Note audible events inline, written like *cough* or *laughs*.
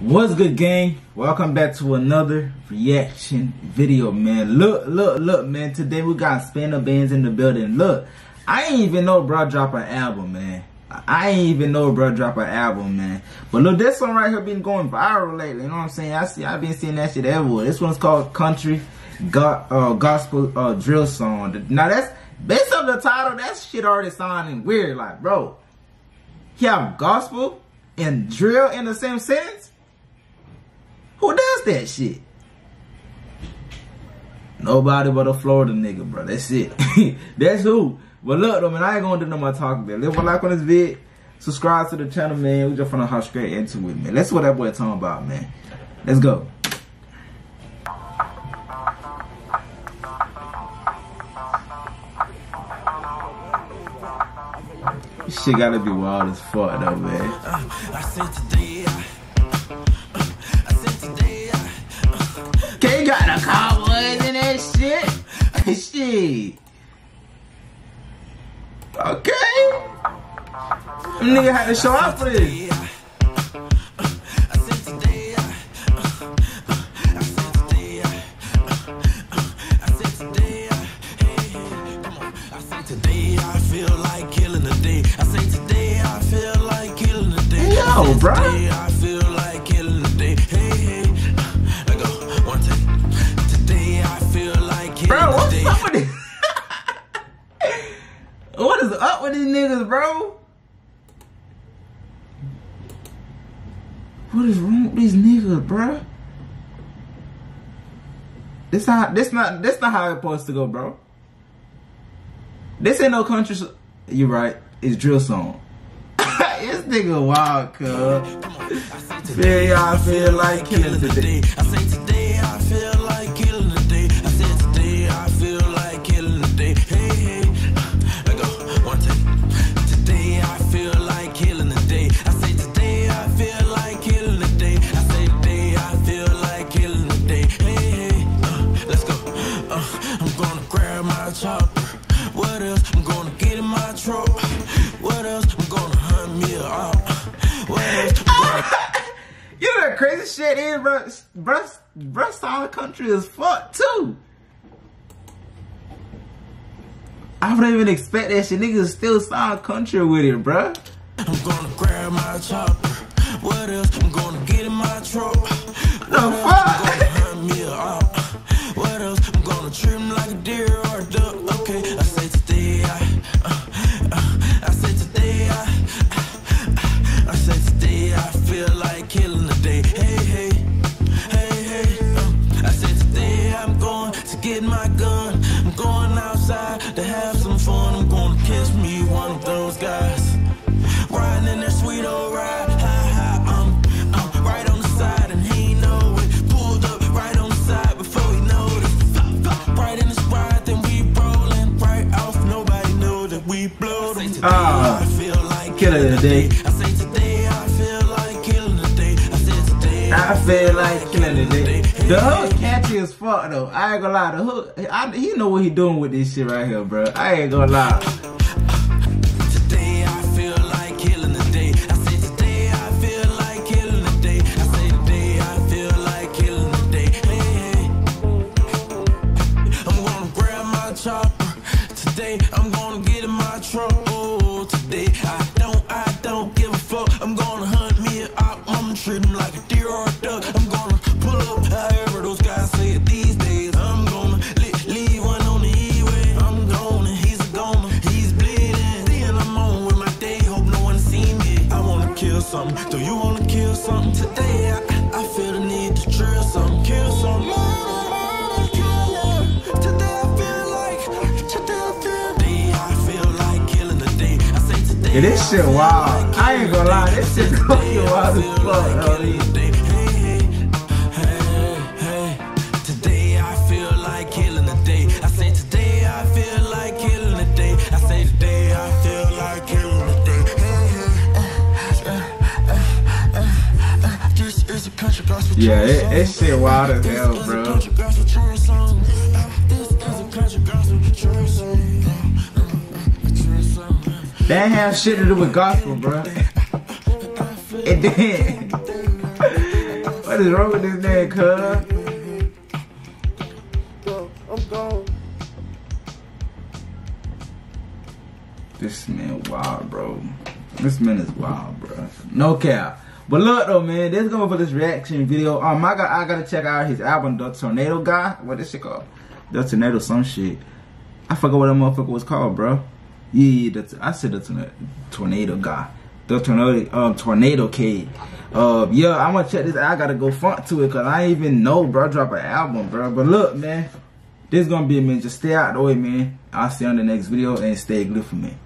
What's good, gang? Welcome back to another reaction video, man. Look, look, look, man. Today we got Spinabenz in the building. Look, I ain't even know bro drop an album, man. I ain't even know bro drop an album, man. But look, this one right here been going viral lately. You know what I'm saying? I see, I've been seeing that shit everywhere. This one's called Country Go uh, Gospel uh, Drill Song. Now that's based on the title. That shit already sounding weird. Like, bro, you have gospel and drill in the same sentence? Who does that shit? Nobody but a Florida nigga, bro. That's it. *laughs* That's who. But look, though, man, I ain't gonna do no more talking, man. Leave a like on this vid. Subscribe to the channel, man. We just finna hop straight into it, man. That's what that boy talking about, man. Let's go. This shit gotta be wild as fuck, though, man. Got the cowboys in that shit. *laughs* shit. Okay. Nigga had to show up for this. I think today I the day. Yo, bro. what is up with these niggas, bro? What is wrong with these niggas, bro? This not this not this not how it's supposed to go, bro. This ain't no country. You right? It's drill song. *laughs* this nigga wild, cuz. Feel y'all feel like killing today. I say today I feel like crazy shit is, bro, bro, bro, solid country is fuck too. I wouldn't even expect that shit. Niggas still sound country with it, bro. I'm gonna grab my chopper. What else? I'm gonna get in my truck. The fuck? What else? I'm gonna trim like a deer Ah, I feel like killing the day. I say today I feel like killing the day. I today feel like killing the day. The hook catchy as fuck though. I ain't gonna lie. The hook, I, he know what he doing with this shit right here, bro. I ain't go loud Today I feel like killing the day I said today I feel like killing the day I said today I feel like killing the day Hey I'm gonna lie. something? Yeah, this shit wild. I ain't gonna lie, this shit fucking wild as fuck. Yeah, it, it shit wild as hell, bro. That have shit to do with gospel, bro. It did. What is wrong with this man, cuz? I'm gone. This man wild, bro. This man is wild, bro. No cap. But look though, man, this going for this reaction video. Um, I got I gotta check out his album, The Tornado Guy. What is it called? The Tornado some shit. I forgot what that motherfucker was called, bro. Yeah, the, I said the tornado, tornado guy. The tornado, um, tornado kid. Uh, yeah, I'm gonna check this. I gotta go front to it, cause I even know, bro. Drop an album, bro. But look, man, this gonna be, a man. Just stay out the way, man. I'll see you on the next video and stay glued for me.